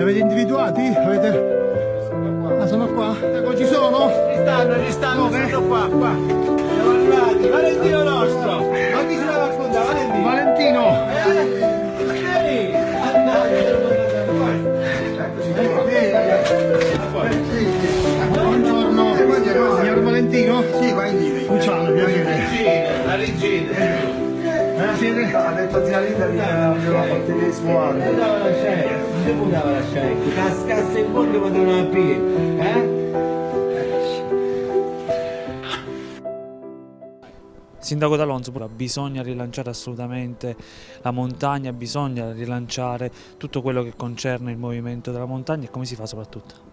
avete individuati? Avete... Ah, sono qua? Ecco, ci sono? Ci stanno, ci stanno, Dove? sono qua, qua. Siamo arrivati. Valentino nostro. Ma chi se la racconta, Valentino? Valentino! Eh, vieni. Buongiorno! Signor Valentino? Sì, qua in Eh, siete? Ha detto zia Linda di aveva fatto i smuori. Non dava lasciare, non si poteva lasciare. Cascasse in fondo potevano aprire. Eh? Sindaco D'Alonso, bisogna rilanciare assolutamente la montagna, bisogna rilanciare tutto quello che concerne il movimento della montagna e come si fa soprattutto?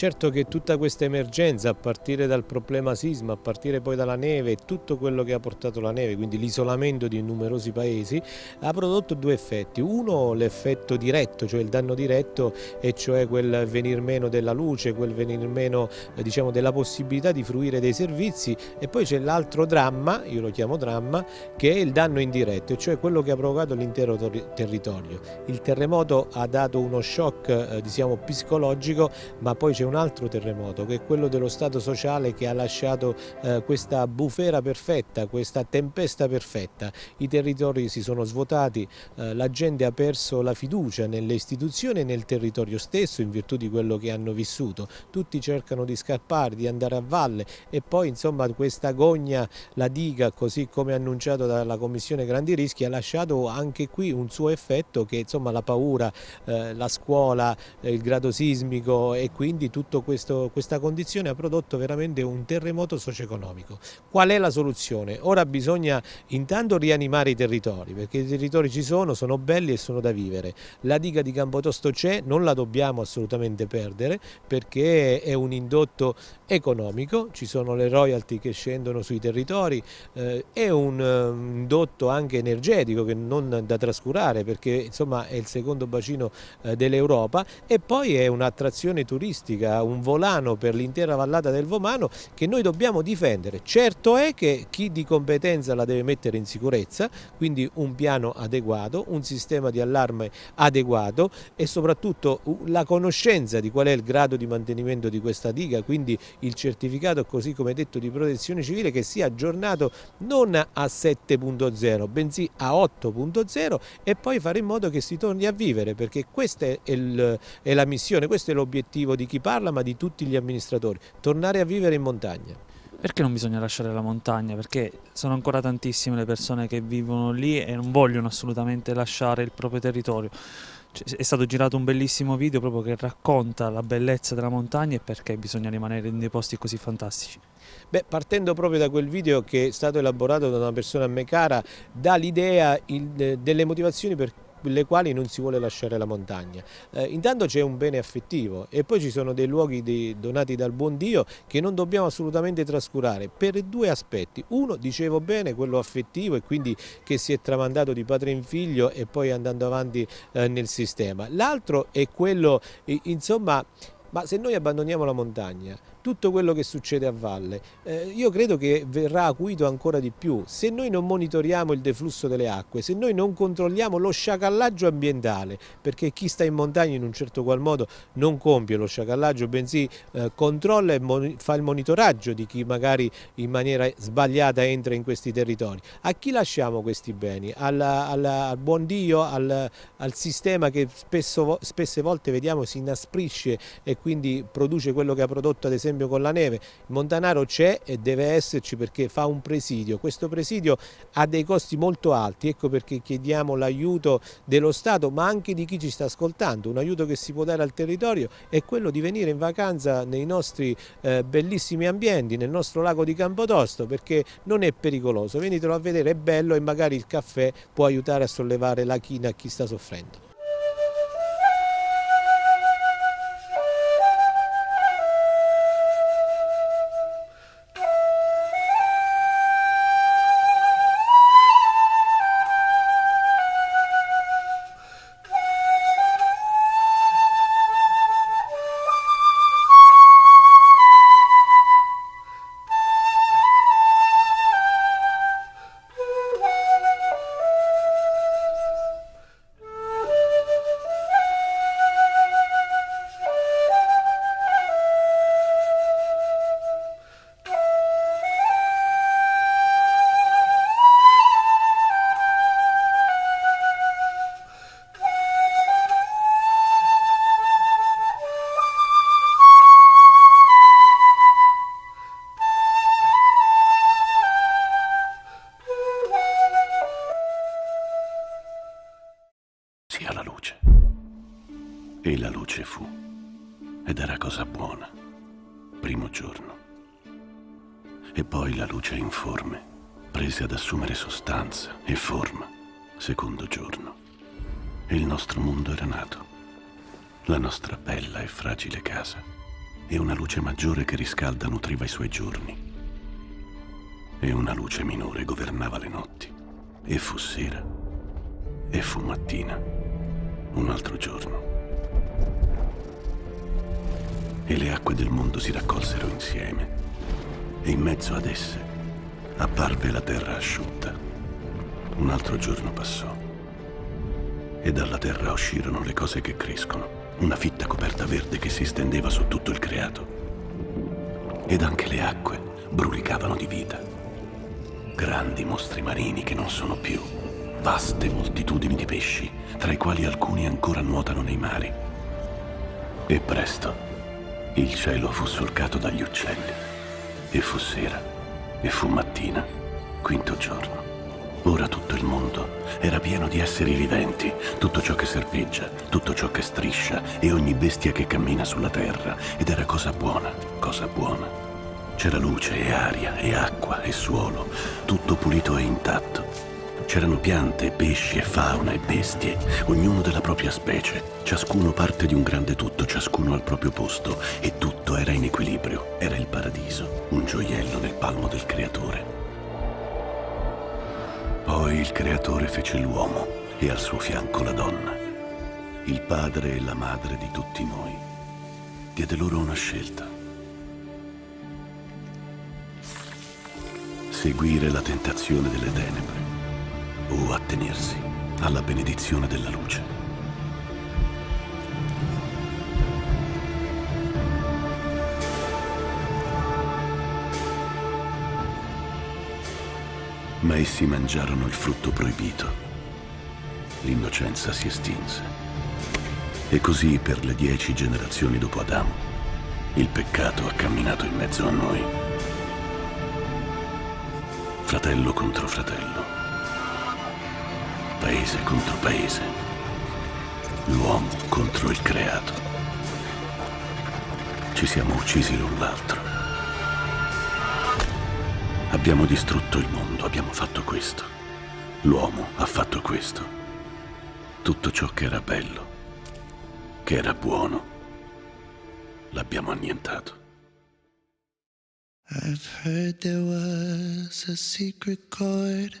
Certo che tutta questa emergenza, a partire dal problema sisma, a partire poi dalla neve, tutto quello che ha portato la neve, quindi l'isolamento di numerosi paesi, ha prodotto due effetti. Uno l'effetto diretto, cioè il danno diretto, e cioè quel venir meno della luce, quel venir meno eh, diciamo, della possibilità di fruire dei servizi e poi c'è l'altro dramma, io lo chiamo dramma, che è il danno indiretto, e cioè quello che ha provocato l'intero territorio. Il terremoto ha dato uno shock eh, diciamo, psicologico, ma poi c'è altro terremoto che è quello dello Stato sociale che ha lasciato eh, questa bufera perfetta, questa tempesta perfetta. I territori si sono svuotati, eh, la gente ha perso la fiducia nelle istituzioni e nel territorio stesso in virtù di quello che hanno vissuto. Tutti cercano di scappare, di andare a valle e poi insomma questa gogna, la diga, così come annunciato dalla Commissione Grandi Rischi, ha lasciato anche qui un suo effetto che insomma la paura, eh, la scuola, eh, il grado sismico e quindi tutta questa condizione ha prodotto veramente un terremoto socio-economico. Qual è la soluzione? Ora bisogna intanto rianimare i territori, perché i territori ci sono, sono belli e sono da vivere. La diga di Campotosto c'è, non la dobbiamo assolutamente perdere, perché è un indotto economico, ci sono le royalty che scendono sui territori, eh, è un um, indotto anche energetico che non da trascurare perché insomma è il secondo bacino eh, dell'Europa e poi è un'attrazione turistica, un volano per l'intera vallata del Vomano che noi dobbiamo difendere. Certo è che chi di competenza la deve mettere in sicurezza, quindi un piano adeguato, un sistema di allarme adeguato e soprattutto la conoscenza di qual è il grado di mantenimento di questa diga, quindi il certificato così come detto di protezione civile che sia aggiornato non a 7.0 bensì a 8.0 e poi fare in modo che si torni a vivere perché questa è, il, è la missione, questo è l'obiettivo di chi parla ma di tutti gli amministratori, tornare a vivere in montagna. Perché non bisogna lasciare la montagna? Perché sono ancora tantissime le persone che vivono lì e non vogliono assolutamente lasciare il proprio territorio. È stato girato un bellissimo video proprio che racconta la bellezza della montagna e perché bisogna rimanere in dei posti così fantastici. Beh, partendo proprio da quel video che è stato elaborato da una persona a me cara, dà l'idea delle motivazioni per le quali non si vuole lasciare la montagna. Eh, intanto c'è un bene affettivo e poi ci sono dei luoghi di, donati dal buon Dio che non dobbiamo assolutamente trascurare per due aspetti. Uno, dicevo bene, quello affettivo e quindi che si è tramandato di padre in figlio e poi andando avanti eh, nel sistema. L'altro è quello, insomma, ma se noi abbandoniamo la montagna, tutto quello che succede a valle, eh, io credo che verrà acuito ancora di più. Se noi non monitoriamo il deflusso delle acque, se noi non controlliamo lo sciacallaggio ambientale, perché chi sta in montagna in un certo qual modo non compie lo sciacallaggio, bensì eh, controlla e fa il monitoraggio di chi magari in maniera sbagliata entra in questi territori. A chi lasciamo questi beni? Alla, alla, al buon Dio, al, al sistema che spesso, spesse volte vediamo si inasprisce e quindi produce quello che ha prodotto ad esempio esempio con la neve. Il Montanaro c'è e deve esserci perché fa un presidio. Questo presidio ha dei costi molto alti, ecco perché chiediamo l'aiuto dello Stato ma anche di chi ci sta ascoltando. Un aiuto che si può dare al territorio è quello di venire in vacanza nei nostri eh, bellissimi ambienti, nel nostro lago di Campotosto perché non è pericoloso. Venitelo a vedere, è bello e magari il caffè può aiutare a sollevare la china a chi sta soffrendo. Luce fu, ed era cosa buona, primo giorno. E poi la luce informe prese ad assumere sostanza e forma, secondo giorno. E il nostro mondo era nato, la nostra bella e fragile casa, e una luce maggiore che riscalda nutriva i suoi giorni. E una luce minore governava le notti, e fu sera, e fu mattina, un altro giorno. E le acque del mondo si raccolsero insieme, e in mezzo ad esse apparve la terra asciutta. Un altro giorno passò, e dalla terra uscirono le cose che crescono, una fitta coperta verde che si stendeva su tutto il creato. Ed anche le acque brulicavano di vita. Grandi mostri marini che non sono più, vaste moltitudini di pesci, tra i quali alcuni ancora nuotano nei mari. E presto il cielo fu solcato dagli uccelli, e fu sera, e fu mattina, quinto giorno. Ora tutto il mondo era pieno di esseri viventi, tutto ciò che serpeggia, tutto ciò che striscia e ogni bestia che cammina sulla terra, ed era cosa buona, cosa buona. C'era luce e aria e acqua e suolo, tutto pulito e intatto. C'erano piante, pesci e fauna e bestie, ognuno della propria specie, ciascuno parte di un grande tutto, ciascuno al proprio posto, e tutto era in equilibrio, era il paradiso, un gioiello nel palmo del creatore. Poi il creatore fece l'uomo e al suo fianco la donna, il padre e la madre di tutti noi. Diede loro una scelta. Seguire la tentazione delle tenebre o attenersi alla benedizione della luce. Ma essi mangiarono il frutto proibito. L'innocenza si estinse. E così per le dieci generazioni dopo Adamo, il peccato ha camminato in mezzo a noi. Fratello contro fratello. Paese contro paese. L'uomo contro il creato. Ci siamo uccisi l'un l'altro. Abbiamo distrutto il mondo, abbiamo fatto questo. L'uomo ha fatto questo. Tutto ciò che era bello, che era buono, l'abbiamo annientato. I've heard there was a secret chord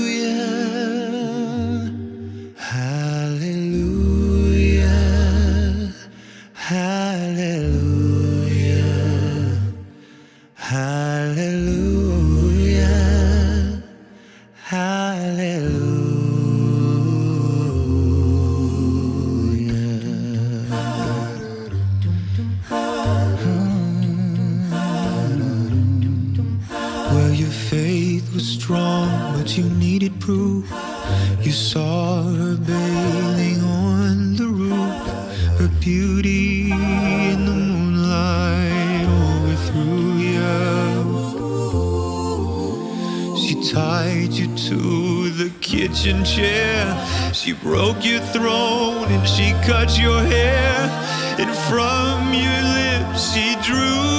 You needed proof. You saw her bathing on the roof, her beauty in the moonlight overthrew you. She tied you to the kitchen chair. She broke your throne and she cut your hair. And from your lips she drew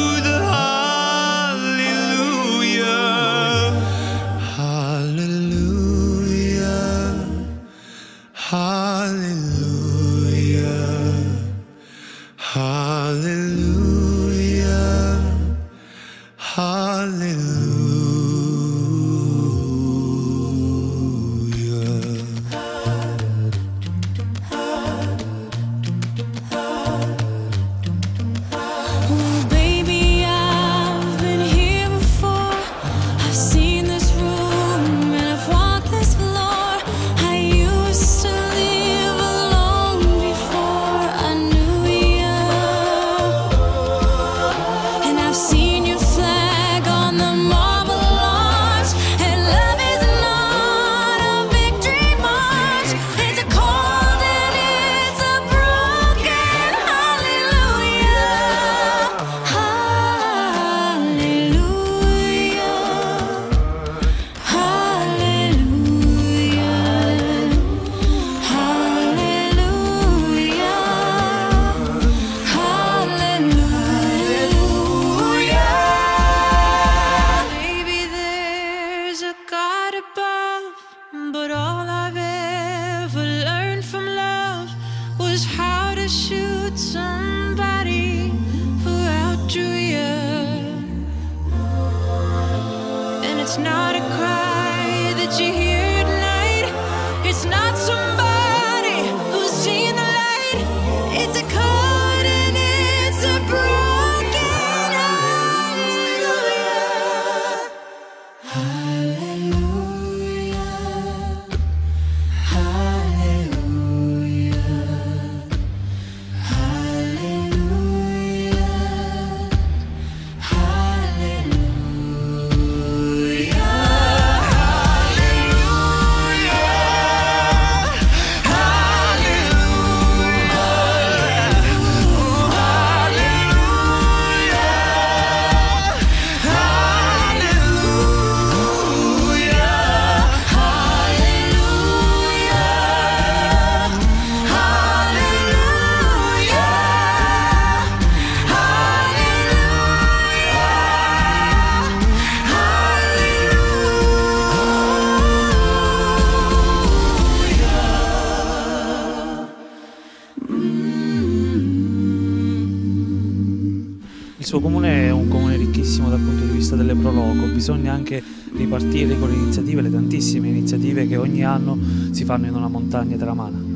bisogna anche ripartire con le iniziative, le tantissime iniziative che ogni anno si fanno in una montagna della Mana.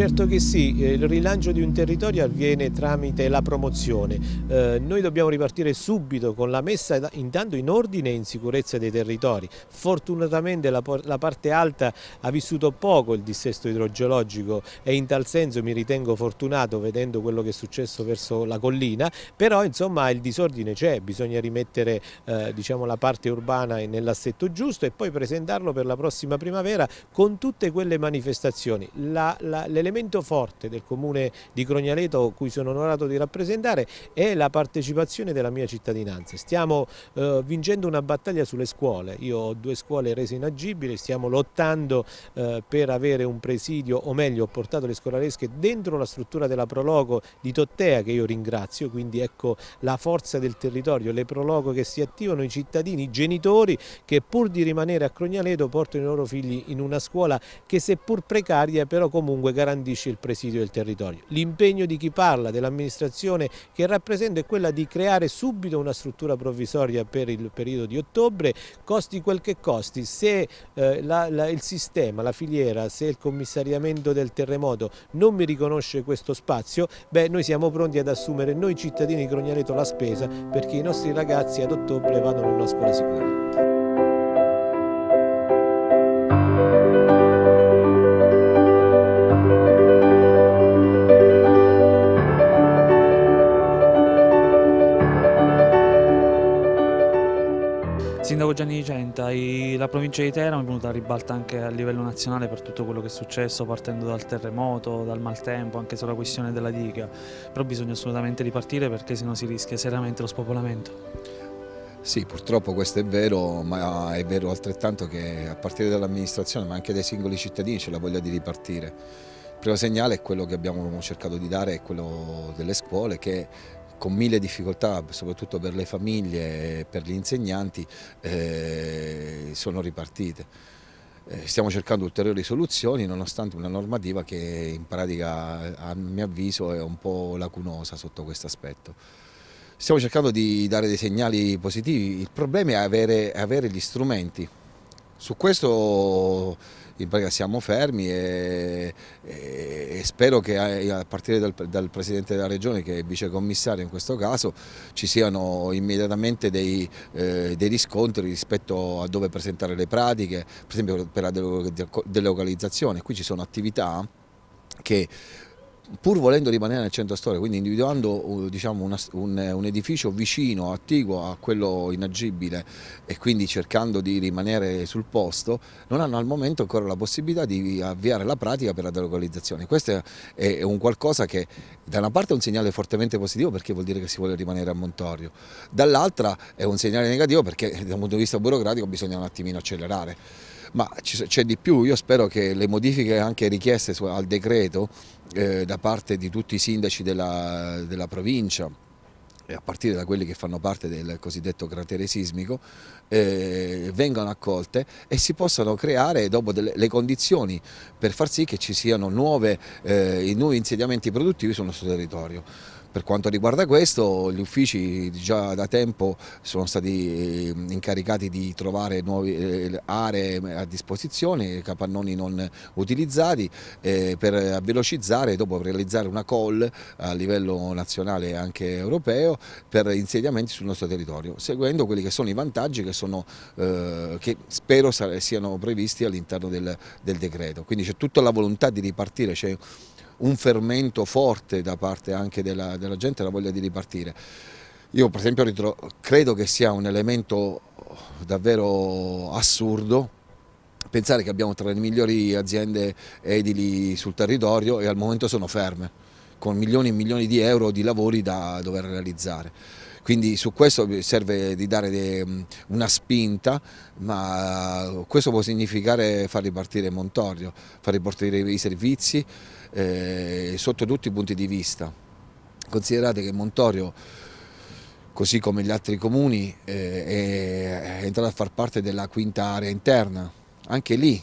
Certo che sì, eh, il rilancio di un territorio avviene tramite la promozione. Eh, noi dobbiamo ripartire subito con la messa intanto in ordine e in sicurezza dei territori. Fortunatamente la, la parte alta ha vissuto poco il dissesto idrogeologico e in tal senso mi ritengo fortunato vedendo quello che è successo verso la collina, però insomma il disordine c'è, bisogna rimettere eh, diciamo, la parte urbana nell'assetto giusto e poi presentarlo per la prossima primavera con tutte quelle manifestazioni. La, la, l'elemento forte del comune di Crognaleto cui sono onorato di rappresentare è la partecipazione della mia cittadinanza. Stiamo eh, vincendo una battaglia sulle scuole, io ho due scuole rese inagibili, stiamo lottando eh, per avere un presidio, o meglio ho portato le scolaresche dentro la struttura della Prologo di Tottea che io ringrazio, quindi ecco la forza del territorio, le Prologo che si attivano, i cittadini, i genitori che pur di rimanere a Crognaleto portano i loro figli in una scuola che seppur precaria però comunque garantisce garantisce il presidio del territorio. L'impegno di chi parla, dell'amministrazione che rappresento è quella di creare subito una struttura provvisoria per il periodo di ottobre, costi quel che costi, se eh, la, la, il sistema, la filiera, se il commissariamento del terremoto non mi riconosce questo spazio, beh noi siamo pronti ad assumere noi cittadini di Crognaleto la spesa perché i nostri ragazzi ad ottobre vadano in una scuola sicura. Gianni Vicenta, la provincia di Teramo è venuta a ribalta anche a livello nazionale per tutto quello che è successo partendo dal terremoto, dal maltempo, anche sulla questione della diga, però bisogna assolutamente ripartire perché sennò si rischia seriamente lo spopolamento. Sì, purtroppo questo è vero, ma è vero altrettanto che a partire dall'amministrazione ma anche dai singoli cittadini c'è la voglia di ripartire. Il primo segnale è quello che abbiamo cercato di dare, è quello delle scuole che con mille difficoltà, soprattutto per le famiglie e per gli insegnanti, eh, sono ripartite. Eh, stiamo cercando ulteriori soluzioni nonostante una normativa che in pratica a mio avviso è un po' lacunosa sotto questo aspetto. Stiamo cercando di dare dei segnali positivi, il problema è avere, avere gli strumenti. Su questo in siamo fermi e, e, e spero che a, partire dal, dal, Presidente della Regione che è vicecommissario in questo caso ci siano immediatamente dei, eh, dei riscontri rispetto a dove presentare le pratiche, per esempio per la delocalizzazione, qui ci sono attività che pur volendo rimanere nel centro storico, quindi individuando uh, diciamo, una, un, un, edificio vicino, attiguo a quello inagibile e quindi cercando di rimanere sul posto, non hanno al momento ancora la possibilità di avviare la pratica per la delocalizzazione. Questo è un qualcosa che da una parte è un segnale fortemente positivo perché vuol dire che si vuole rimanere a Montorio, dall'altra è un segnale negativo perché dal punto di vista burocratico bisogna un attimino accelerare ma c'è di più, io spero che le modifiche anche richieste al decreto eh, da parte di tutti i sindaci della, della provincia a partire da quelli che fanno parte del cosiddetto cratere sismico, eh, vengano accolte e si possano creare dopo delle, le condizioni per far sì che ci siano nuove, eh, nuovi insediamenti produttivi sul nostro territorio. Per quanto riguarda questo, gli uffici già da tempo sono stati eh, incaricati di trovare nuove eh, aree a disposizione, capannoni non utilizzati, eh, per velocizzare e dopo realizzare una call a livello nazionale e anche europeo per insediamenti sul nostro territorio, seguendo quelli che sono i vantaggi che, sono, che spero siano previsti all'interno del, del decreto. Quindi c'è tutta la volontà di ripartire, un fermento forte da parte anche della, della gente, la voglia di ripartire. Io per esempio credo che sia un elemento davvero assurdo pensare che abbiamo tra le migliori aziende edili sul territorio e al momento sono ferme, con milioni e milioni di euro di lavori da dover realizzare. Quindi su questo serve di dare una spinta, ma questo può significare far ripartire Montorio, far ripartire i servizi, eh, sotto tutti i punti di vista. Considerate che Montorio, così come gli altri comuni, eh, è entrato a far parte della quinta area interna, anche lì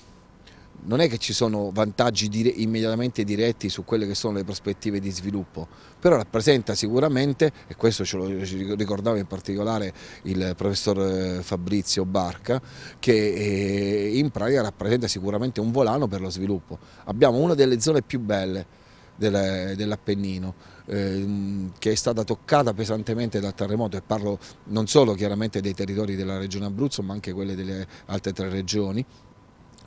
non è che ci sono vantaggi dire, immediatamente diretti su quelle che sono le prospettive di sviluppo, però rappresenta sicuramente, e questo ce lo ricordava in particolare il professor eh, Fabrizio Barca, che eh, in pratica rappresenta sicuramente un volano per lo sviluppo. Abbiamo una delle zone più belle dell'Appennino eh, che è stata toccata pesantemente dal terremoto e parlo non solo chiaramente dei territori della regione Abruzzo ma anche quelle delle altre tre regioni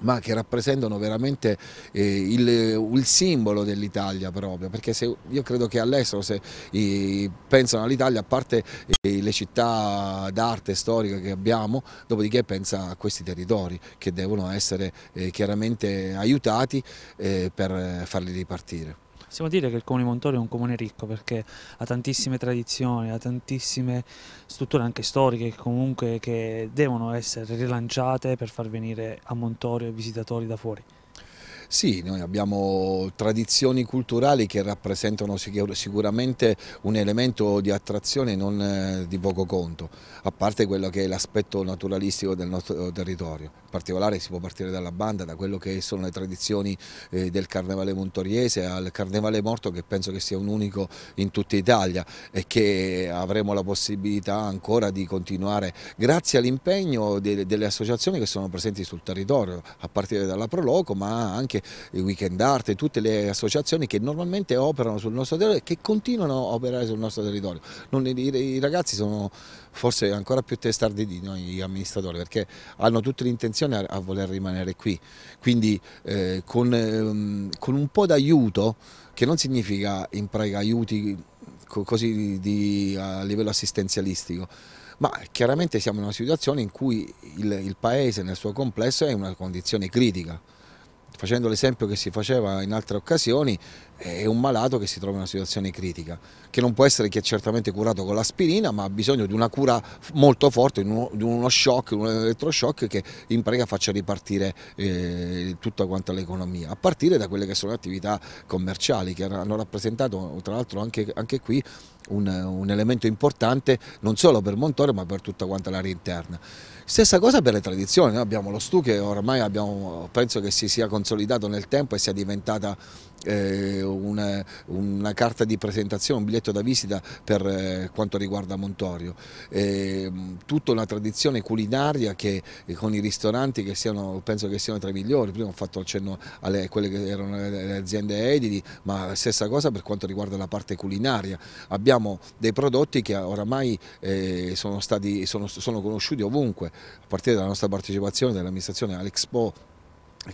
ma che rappresentano veramente eh, il, il, simbolo dell'Italia proprio, perché se, io credo che all'estero se eh, pensano all'Italia, a parte eh, le città d'arte storica che abbiamo, dopodiché pensa a questi territori che devono essere eh, chiaramente aiutati eh, per farli ripartire. Possiamo dire che il comune Montorio è un comune ricco perché ha tantissime tradizioni, ha tantissime strutture anche storiche comunque che devono essere rilanciate per far venire a Montorio visitatori da fuori. Sì, noi abbiamo tradizioni culturali che rappresentano sicuramente un elemento di attrazione non eh, di poco conto, a parte quello che è l'aspetto naturalistico del nostro territorio. In particolare si può partire dalla banda, da quello che sono le tradizioni eh, del carnevale montoriese al carnevale morto che penso che sia un unico in tutta Italia e che avremo la possibilità ancora di continuare grazie all'impegno delle associazioni che sono presenti sul territorio, a partire dalla Proloco ma anche il Weekend Art e tutte le associazioni che normalmente operano sul nostro territorio e che continuano a operare sul nostro territorio. Non, i, i, ragazzi sono forse ancora più testardi di noi amministratori perché hanno tutte l'intenzione a, a, voler rimanere qui, quindi eh, con, eh, con un po' d'aiuto che non significa in pratica aiuti così di, a livello assistenzialistico, ma chiaramente siamo in una situazione in cui il, il Paese nel suo complesso è in una condizione critica facendo l'esempio che si faceva in altre occasioni, è un malato che si trova in una situazione critica, che non può essere che certamente curato con l'aspirina, ma ha bisogno di una cura molto forte, di uno shock, un elettroshock che in pratica faccia ripartire eh, tutta quanta l'economia, a partire da quelle che sono le attività commerciali che hanno rappresentato tra l'altro anche, anche, qui un, un elemento importante non solo per Montorio ma per tutta quanta l'area interna. Stessa cosa per le tradizioni, noi abbiamo lo Stu che ormai abbiamo, penso che si sia consolidato nel tempo e sia diventata eh, una, una, carta di presentazione, un biglietto da visita per eh, quanto riguarda Montorio. Eh, tutta una tradizione culinaria che eh, con i ristoranti che siano, penso che siano tra i migliori, prima ho fatto accenno a quelle che erano le aziende edili, ma stessa cosa per quanto riguarda la parte culinaria. Abbiamo dei prodotti che oramai eh, sono, stati, sono, sono conosciuti ovunque, a partire dalla nostra partecipazione dell'amministrazione all'Expo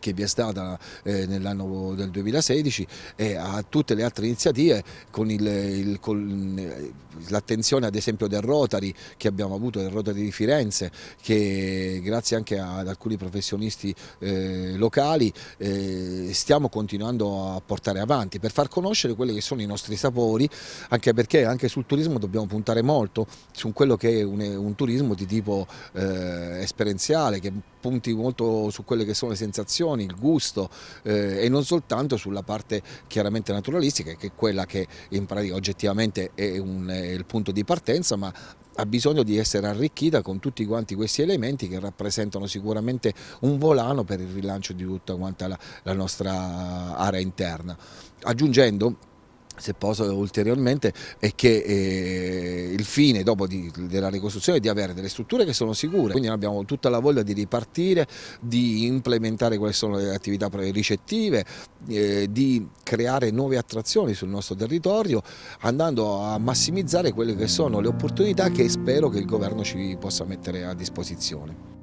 che vi è stata eh, nell'anno del 2016 e a tutte le altre iniziative con, con l'attenzione ad esempio del Rotary che abbiamo avuto, del Rotary di Firenze che grazie anche ad alcuni professionisti eh, locali eh, stiamo continuando a portare avanti per far conoscere quelli che sono i nostri sapori anche perché anche sul turismo dobbiamo puntare molto su quello che è un, un turismo di tipo eh, esperienziale che punti molto su quelle che sono le sensazioni, il gusto eh, e non soltanto sulla parte chiaramente naturalistica che è quella che in pratica oggettivamente è, un, è il punto di partenza ma ha bisogno di essere arricchita con tutti quanti questi elementi che rappresentano sicuramente un volano per il rilancio di tutta quanta la, la nostra area interna. Aggiungendo se posso ulteriormente, è che eh, il fine dopo di, della ricostruzione è di avere delle strutture che sono sicure, quindi abbiamo tutta la voglia di ripartire, di implementare quali sono le attività ricettive, eh, di creare nuove attrazioni sul nostro territorio, andando a massimizzare quelle che sono le opportunità che spero che il governo ci possa mettere a disposizione.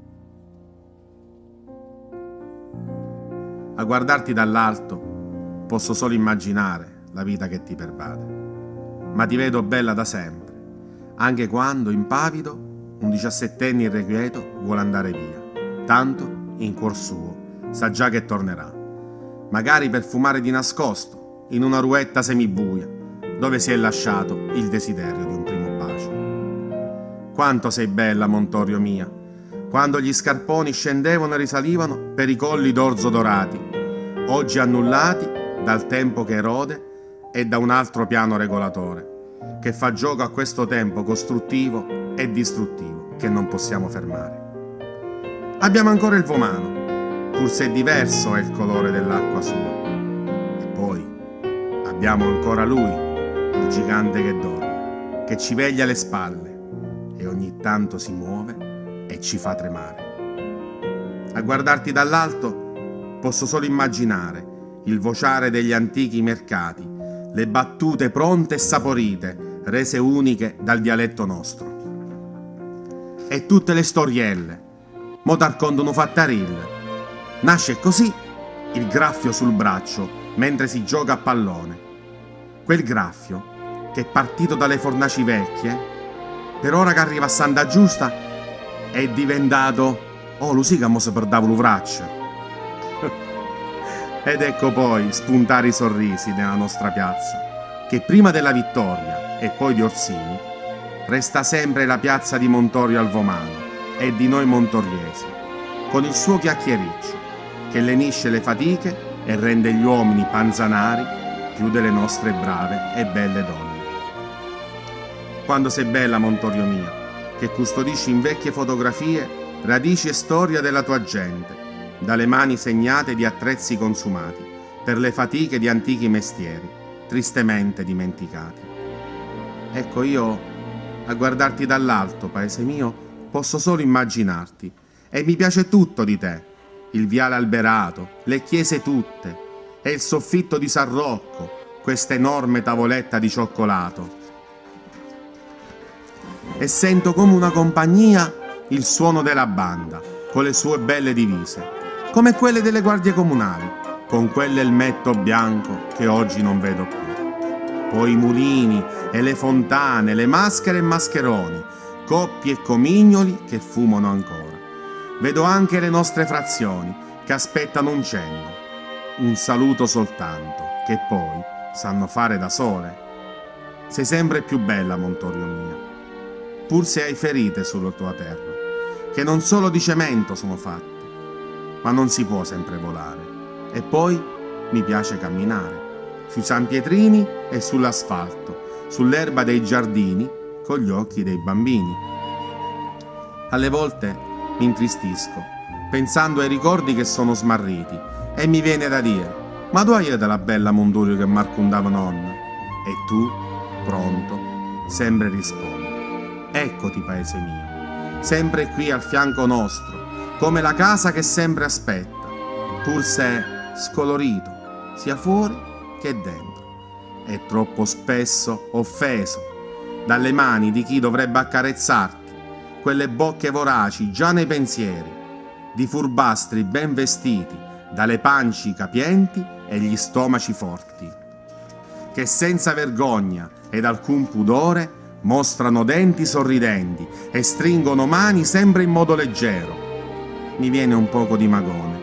A guardarti dall'alto posso solo immaginare la vita che ti pervade. Ma ti vedo bella da sempre, anche quando, impavido, un diciassettenne irrequieto vuole andare via. Tanto, in cuor suo, sa già che tornerà. Magari per fumare di nascosto, in una ruetta semibuia, dove si è lasciato il desiderio di un primo bacio. Quanto sei bella, Montorio mia, quando gli scarponi scendevano e risalivano per i colli d'orzo dorati, oggi annullati dal tempo che erode e da un altro piano regolatore, che fa gioco a questo tempo costruttivo e distruttivo che non possiamo fermare. Abbiamo ancora il Vomano, pur se diverso è il colore dell'acqua sua. E poi abbiamo ancora lui, il gigante che dorme, che ci veglia alle spalle e ogni tanto si muove e ci fa tremare. A guardarti dall'alto posso solo immaginare il vociare degli antichi mercati, le battute pronte e saporite, rese uniche dal dialetto nostro. E tutte le storielle, mo t'arcondono fattarille. Nasce così il graffio sul braccio mentre si gioca a pallone. Quel graffio che è partito dalle fornaci vecchie, per ora che arriva a Santa Giusta, è diventato Oh, lo sì che mo Ed ecco poi spuntare i sorrisi nella nostra piazza, che prima della vittoria e poi di Orsini, resta sempre la piazza di Montorio al Vomano e di noi montoriesi, con il suo chiacchiericcio, che lenisce le fatiche e rende gli uomini panzanari più delle nostre brave e belle donne. Quando sei bella, Montorio mio, che custodisci in vecchie fotografie radici e storia della tua gente, dalle mani segnate di attrezzi consumati, per le fatiche di antichi mestieri, tristemente dimenticati. Ecco io, a guardarti dall'alto, paese mio, posso solo immaginarti, e mi piace tutto di te, il viale alberato, le chiese tutte, e il soffitto di San Rocco, questa enorme tavoletta di cioccolato. E sento come una compagnia il suono della banda, con le sue belle divise, come quelle delle guardie comunali, con quell'elmetto bianco che oggi non vedo più. Poi i mulini e le fontane, le maschere e mascheroni, coppi e comignoli che fumano ancora. Vedo anche le nostre frazioni che aspettano un cenno, un saluto soltanto, che poi sanno fare da sole. Sei sempre più bella, Montorio mio, pur se hai ferite sulla tua terra che non solo di cemento sono fatte, ma non si può sempre volare. E poi mi piace camminare, sui San Pietrini e sull'asfalto, sull'erba dei giardini, con gli occhi dei bambini. Alle volte mi intristisco, pensando ai ricordi che sono smarriti, e mi viene da dire, ma tu hai della bella Mondurio che marcundava nonna? E tu, pronto, sempre rispondi, eccoti paese mio sempre qui al fianco nostro, come la casa che sempre aspetta, pur se scolorito, sia fuori che dentro, e troppo spesso offeso dalle mani di chi dovrebbe accarezzarti, quelle bocche voraci già nei pensieri, di furbastri ben vestiti, dalle panci capienti e gli stomaci forti, che senza vergogna ed alcun pudore mostrano denti sorridenti e stringono mani sempre in modo leggero. Mi viene un poco di magone,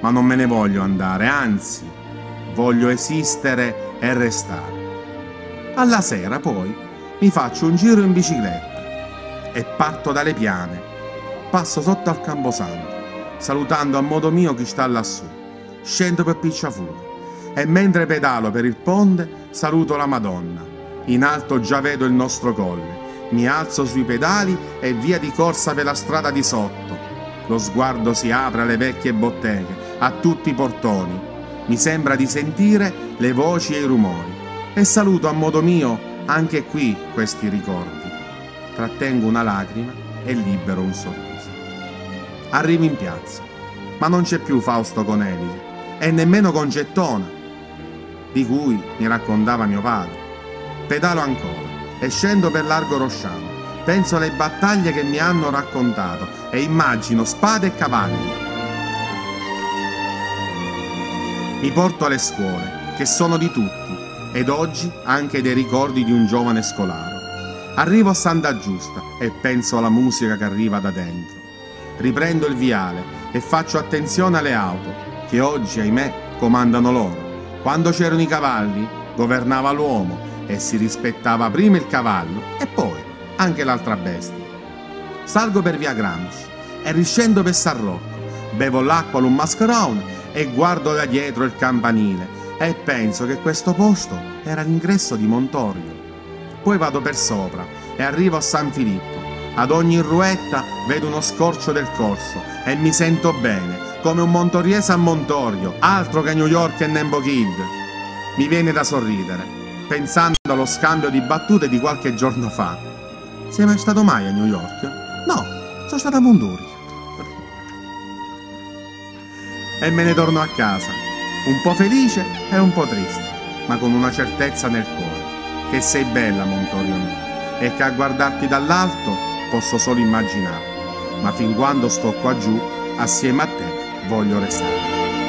ma non me ne voglio andare, anzi, voglio esistere e restare. Alla sera poi mi faccio un giro in bicicletta e parto dalle piane. Passo sotto al camposanto, salutando a modo mio chi sta lassù. Scendo per Picciafuga e mentre pedalo per il ponte saluto la Madonna in alto già vedo il nostro colle. Mi alzo sui pedali e via di corsa per la strada di sotto. Lo sguardo si apre alle vecchie botteghe, a tutti i portoni. Mi sembra di sentire le voci e i rumori. E saluto a modo mio anche qui questi ricordi. Trattengo una lacrima e libero un sorriso. Arrivo in piazza, ma non c'è più Fausto Coneliche e nemmeno Concettona, di cui mi raccontava mio padre pedalo ancora e scendo per largo Rosciano. Penso alle battaglie che mi hanno raccontato e immagino spade e cavalli. Mi porto alle scuole, che sono di tutti, ed oggi anche dei ricordi di un giovane scolaro. Arrivo a Santa Giusta e penso alla musica che arriva da dentro. Riprendo il viale e faccio attenzione alle auto, che oggi, ahimè, comandano loro. Quando c'erano i cavalli, governava l'uomo e si rispettava prima il cavallo e poi anche l'altra bestia. Salgo per via Gramsci e riscendo per San Rocco, bevo l'acqua all'un mascherone e guardo da dietro il campanile e penso che questo posto era l'ingresso di Montorio. Poi vado per sopra e arrivo a San Filippo. Ad ogni ruetta vedo uno scorcio del corso e mi sento bene come un montoriese a Montorio, altro che New York e Nembo Kid. Mi viene da sorridere, pensando allo scambio di battute di qualche giorno fa. Sei mai stato mai a New York? No, sono stato a Montorio. E me ne torno a casa, un po' felice e un po' triste, ma con una certezza nel cuore, che sei bella, Montorio mio, e che a guardarti dall'alto posso solo immaginare, ma fin quando sto qua giù, assieme a te, voglio restare.